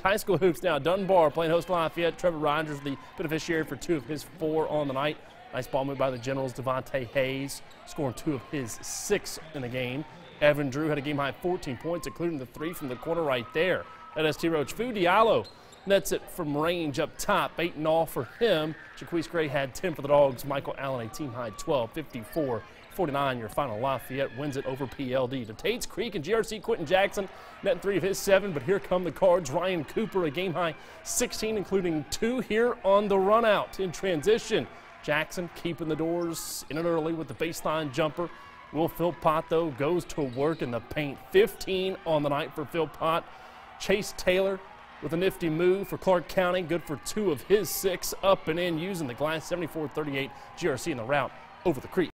high school hoops now. Dunbar playing host to Lafayette. Trevor Rogers, the beneficiary for two of his four on the night. Nice ball move by the Generals. Devontae Hayes scoring two of his six in the game. Evan Drew had a game high 14 points, including the three from the corner right there at ST Roach. Fu Diallo nets it from range up top, eight and all for him. Jaquise Gray had 10 for the Dogs. Michael Allen, a team high 12, 54 49. Your final Lafayette wins it over PLD. To Tates Creek and GRC Quentin Jackson netting three of his seven, but here come the cards. Ryan Cooper, a game high 16, including two here on the run out in transition. Jackson keeping the doors in and early with the baseline jumper. Will Philpott, though, goes to work in the paint. 15 on the night for Philpott. Chase Taylor with a nifty move for Clark County. Good for two of his six up and in using the glass 74 38 GRC in the rout over the creek.